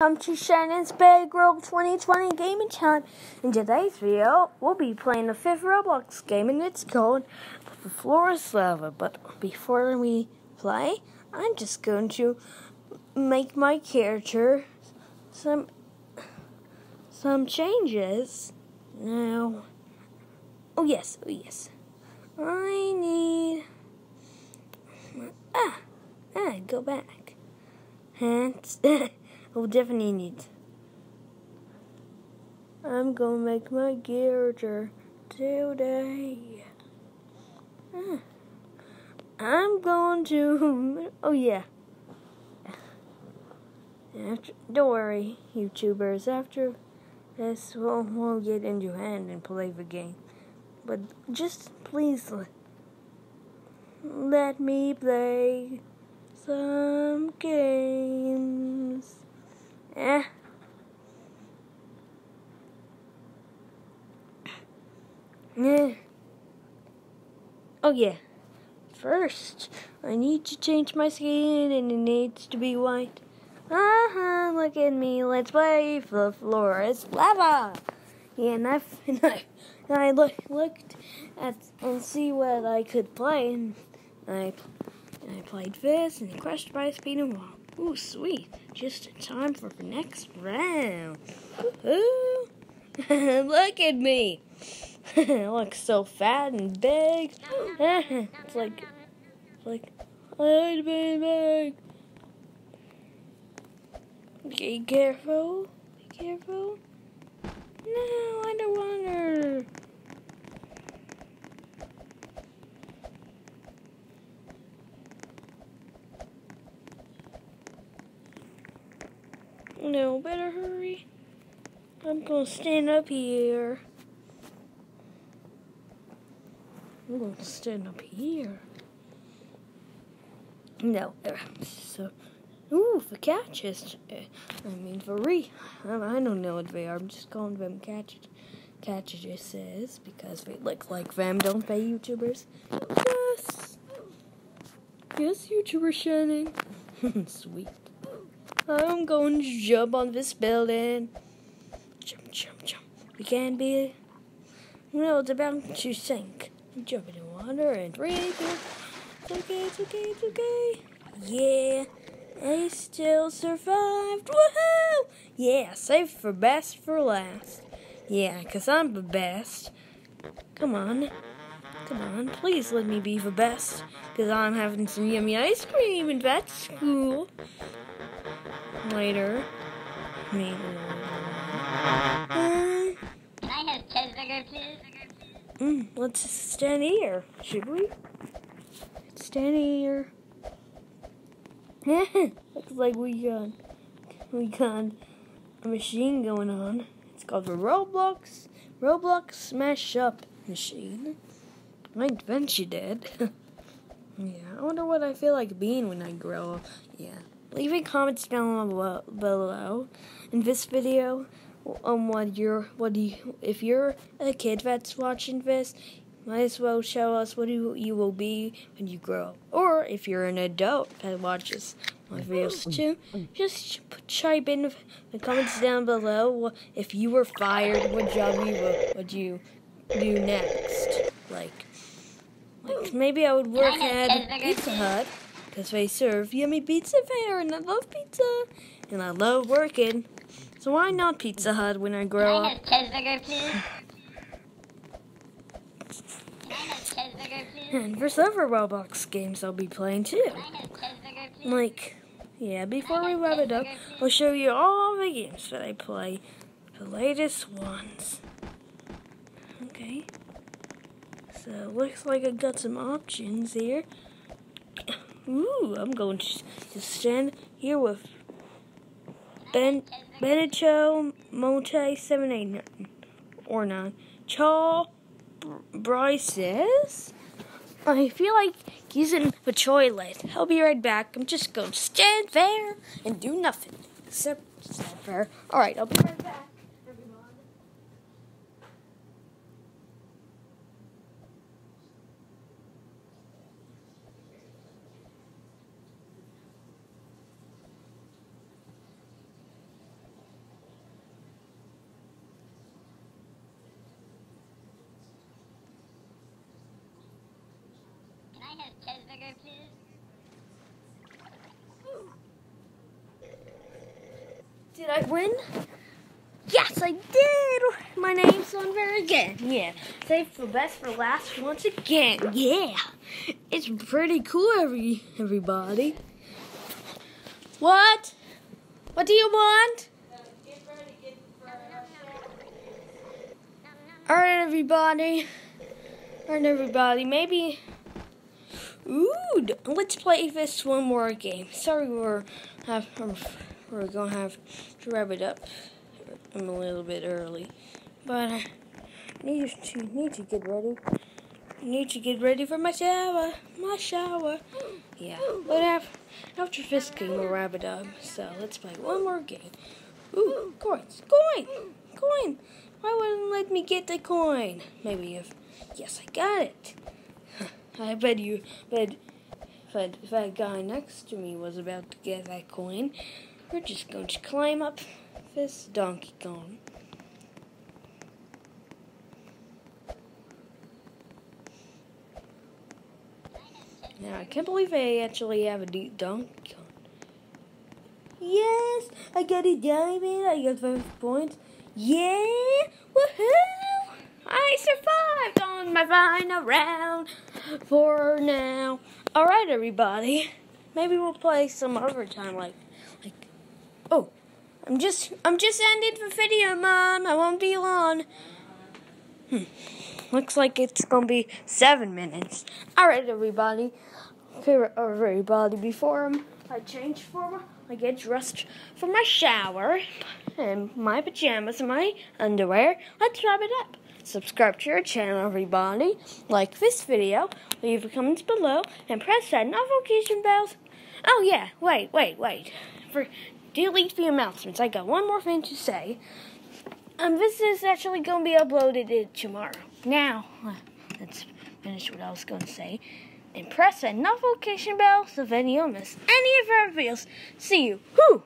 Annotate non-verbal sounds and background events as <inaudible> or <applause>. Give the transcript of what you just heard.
Welcome to Shannon's Big World 2020 Gaming Time. In today's video, we'll be playing the fifth Roblox game, and it's called The Floor is Lava. But before we play, I'm just going to make my character some some changes. Now, oh yes, oh yes, I need ah ah go back and. <laughs> We'll definitely need. I'm gonna make my character today. Hmm. I'm going to. Oh yeah. After, don't worry, YouTubers. After this, we'll, we'll get into hand and play the game. But just please let, let me play some games. Eh. Yeah. Oh yeah. First, I need to change my skin and it needs to be white. Uh-huh, look at me. Let's play the floor is lava. Yeah, and I, <laughs> and I, and I look, looked at and see what I could play, and I, and I played this and crushed by speed and wall. Ooh, sweet. Just in time for the next round. <laughs> Look at me. I <laughs> look so fat and big. <laughs> it's like, it's like, I'd be big. Be careful. Be careful. No, I don't want her. No, better hurry. I'm gonna stand up here. I'm gonna stand up here. No, uh, so. Ooh, the catches. I mean, for re. I don't know what they are. I'm just calling them catches. Catches because they look like them, don't they, YouTubers? Yes. Yes, YouTuber Shannon. <laughs> Sweet. I'm going to jump on this building. Jump, jump, jump. We can be. Well, it's about to sink. Jump in the water and breathe. It's okay, it's okay, it's okay. Yeah, I still survived. Woohoo! Yeah, save for best for last. Yeah, because I'm the best. Come on. Come on, please let me be the best. Because I'm having some yummy ice cream and that's cool later. Maybe. Uh, Can I have cheeseburger, please? Mm, let's stand here, should we? Stand here. <laughs> Looks like we got we got a machine going on. It's called the Roblox Roblox Smash Up machine. I invented it. <laughs> yeah, I wonder what I feel like being when I grow up. Yeah. Leave a comments down below in this video on what you're what do you if you're a kid that's watching this might as well show us what you, you will be when you grow up. Or if you're an adult that watches my videos too just chime in the comments down below if you were fired what job you would, would you do next? Like like maybe I would work at Pizza Hut because they serve yummy pizza there, and I love pizza, and I love working. So why not Pizza Hut when I grow up? cheeseburger, please? And for several Roblox games I'll be playing too. Like, yeah, before we wrap it up, I'll show you all the games that I play. The latest ones. Okay. So, looks like I got some options here. Ooh, I'm going to stand here with Ben Benicho Monte seven eight nine or nine. Chaw Bryces. I feel like using the toilet. I'll be right back. I'm just going to stand there and do nothing except stand there. All right, I'll be right back. Did I win? Yes, I did. My name's on there again. Yeah, save the best for last once again. Yeah, it's pretty cool, every everybody. What? What do you want? All right, everybody. All right, everybody. Maybe. Ooh, let's play this one more game. Sorry, we're have we're gonna have to wrap it up. I'm a little bit early, but I need to need to get ready. Need to get ready for my shower. My shower. Yeah, but after after this game, we'll wrap it up. So let's play one more game. Ooh, coins, coin, coin. Why wouldn't let me get the coin? Maybe if yes, I got it. I bet you, if that, if that guy next to me was about to get that coin, we're just going to climb up this Donkey Kong. Now I can't believe I actually have a deep Donkey Kong. Yes, I got a diamond. I got five points. Yeah, woohoo! I survived on my final round for now. All right, everybody. Maybe we'll play some other time, like, like. Oh, I'm just, I'm just ending the video, Mom. I won't be long. Hmm. Looks like it's gonna be seven minutes. All right, everybody. Favorite everybody. Before I change for I get dressed for my shower and my pajamas and my underwear. Let's wrap it up. Subscribe to our channel, everybody. Like this video, leave a comment below, and press that notification bell. Oh yeah, wait, wait, wait. For delete the announcements. I got one more thing to say. Um, this is actually going to be uploaded tomorrow. Now, let's finish what I was going to say. And press that notification bell so that you don't miss any of our videos. See you. Whoo!